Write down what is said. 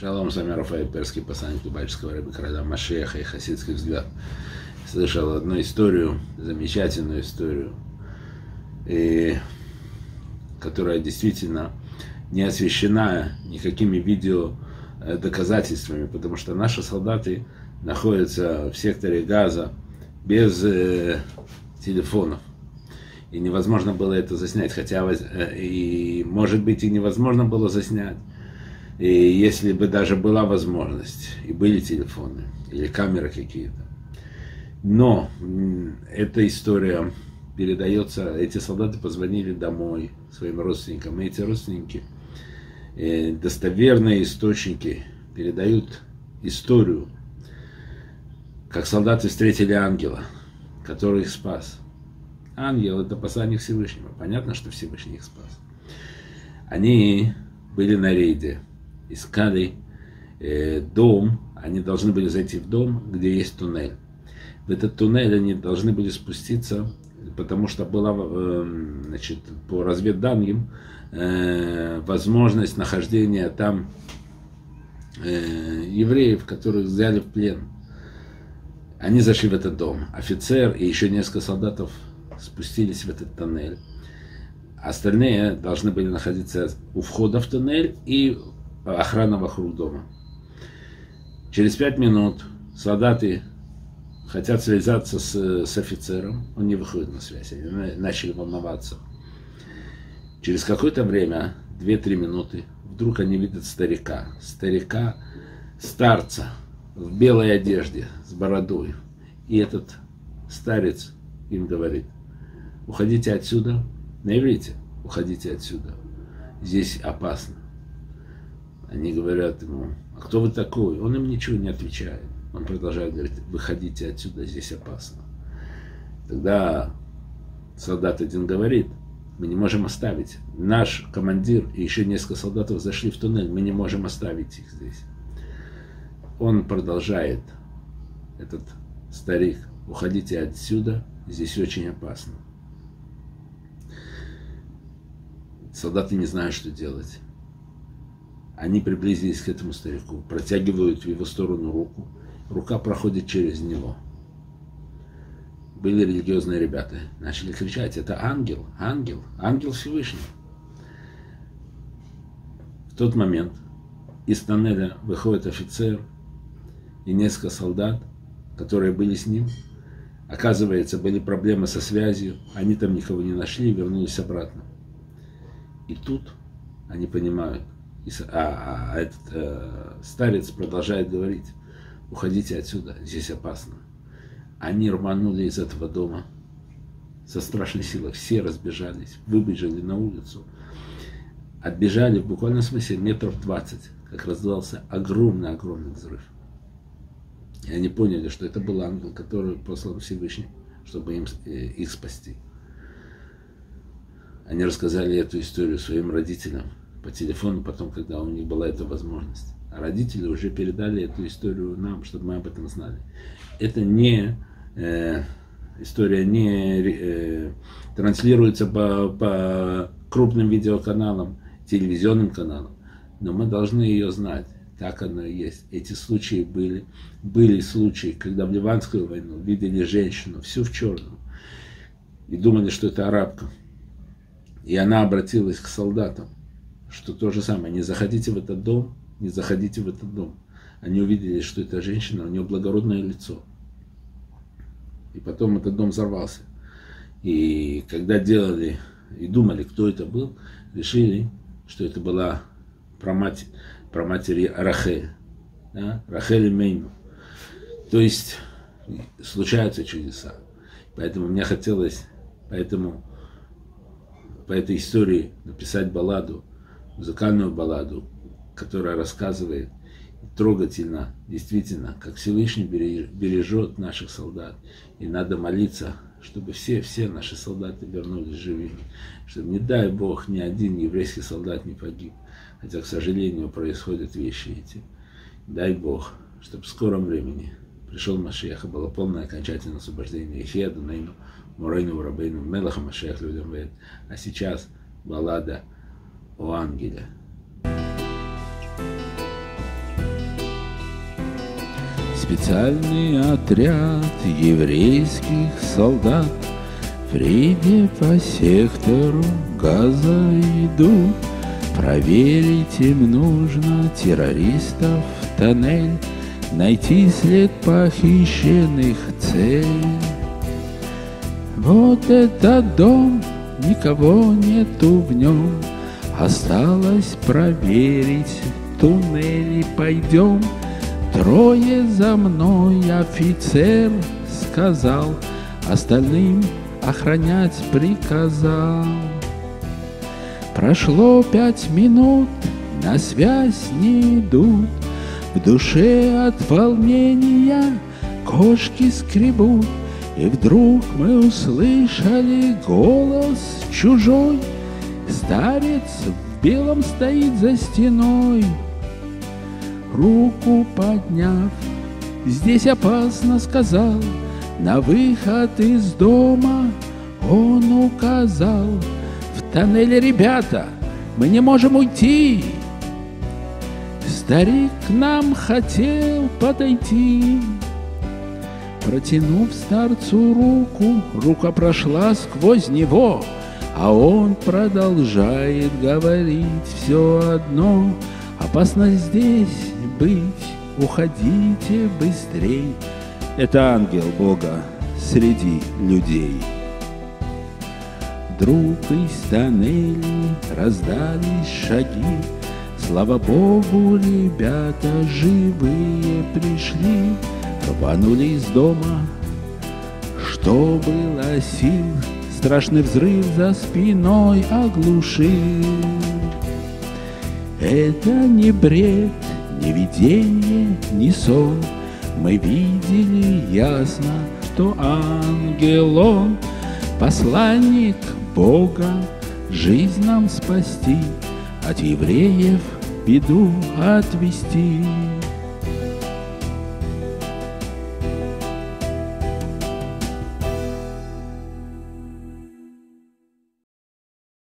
Шалом, с вами Рафаэль Перский, посланник Дубайского рыбы короля Машеха и хасидский взгляд. Слышал одну историю, замечательную историю, и, которая действительно не освещена никакими видео э, доказательствами, потому что наши солдаты находятся в секторе газа без э, телефонов. И невозможно было это заснять, хотя э, и может быть и невозможно было заснять и если бы даже была возможность, и были телефоны, или камеры какие-то. Но эта история передается, эти солдаты позвонили домой своим родственникам, и эти родственники, э, достоверные источники, передают историю, как солдаты встретили ангела, который их спас. Ангел – это посланник Всевышнего. Понятно, что Всевышний их спас. Они были на рейде – искали э, дом, они должны были зайти в дом, где есть туннель. В этот туннель они должны были спуститься, потому что была, э, значит, по разведданным, э, возможность нахождения там э, евреев, которых взяли в плен. Они зашли в этот дом. Офицер и еще несколько солдатов спустились в этот тоннель. Остальные должны были находиться у входа в туннель и охрана вокруг дома. Через пять минут солдаты хотят связаться с, с офицером, он не выходит на связь, они начали волноваться. Через какое-то время, 2-3 минуты, вдруг они видят старика, старика, старца в белой одежде, с бородой. И этот старец им говорит, уходите отсюда, на иврите, уходите отсюда, здесь опасно. Они говорят ему, а кто вы такой? Он им ничего не отвечает. Он продолжает говорить, выходите отсюда, здесь опасно. Тогда солдат один говорит, мы не можем оставить. Наш командир и еще несколько солдатов зашли в туннель, мы не можем оставить их здесь. Он продолжает, этот старик, уходите отсюда, здесь очень опасно. Солдаты не знают, что делать. Они приблизились к этому старику, протягивают в его сторону руку, рука проходит через него. Были религиозные ребята, начали кричать, это ангел, ангел, ангел Всевышний. В тот момент из тоннеля выходит офицер и несколько солдат, которые были с ним. Оказывается, были проблемы со связью, они там никого не нашли, вернулись обратно. И тут они понимают, а, а этот э, старец продолжает говорить, уходите отсюда, здесь опасно. Они рванули из этого дома со страшной силой, все разбежались, выбежали на улицу, отбежали в буквальном смысле метров 20, как раздался огромный-огромный взрыв. И они поняли, что это был ангел, который послал Всевышний, чтобы им, э, их спасти. Они рассказали эту историю своим родителям, по телефону потом, когда у них была эта возможность. А родители уже передали эту историю нам, чтобы мы об этом знали. Это не э, история не э, транслируется по, по крупным видеоканалам, телевизионным каналам, но мы должны ее знать. Так оно и есть. Эти случаи были. Были случаи, когда в Ливанскую войну видели женщину, всю в черном, и думали, что это арабка. И она обратилась к солдатам что то же самое, не заходите в этот дом, не заходите в этот дом. Они увидели, что эта женщина, у нее благородное лицо. И потом этот дом взорвался. И когда делали и думали, кто это был, решили, что это была про, мать, про матери Рахель. Да? Рахель Мейну. То есть случаются чудеса. Поэтому мне хотелось, поэтому по этой истории написать балладу музыкальную балладу, которая рассказывает трогательно, действительно, как Всевышний бережет наших солдат. И надо молиться, чтобы все, все наши солдаты вернулись живыми. Чтобы, не дай Бог, ни один еврейский солдат не погиб. Хотя, к сожалению, происходят вещи эти. Дай Бог, чтобы в скором времени пришел Машех, и было полное окончательное освобождение Ихеду, Нейну, Мурейну, Рабейну, Мелаха Машех, людям А сейчас баллада о ангеле. Специальный отряд еврейских солдат. В рейде по сектору газа идут Проверить им нужно террористов в тоннель. Найти след похищенных целей. Вот этот дом, никого нету в нем Осталось проверить. Туннели, пойдем. Трое за мной офицер сказал. Остальным охранять приказал. Прошло пять минут, на связь не идут. В душе от волнения кошки скребут. И вдруг мы услышали голос чужой Старец в белом стоит за стеной. Руку подняв, здесь опасно сказал На выход из дома он указал. В тоннеле, ребята, мы не можем уйти Старик к нам хотел подойти. Протянув старцу руку, рука прошла сквозь него — а он продолжает говорить все одно. Опасно здесь быть, уходите быстрей Это ангел Бога среди людей. Вдруг из тоннелей раздались шаги. Слава Богу, ребята живые пришли Рванули из дома, что было сил Страшный взрыв за спиной оглушил. Это не бред, не видение, не сон. Мы видели ясно, что ангел он, Посланник Бога, жизнь нам спасти, От евреев беду отвести.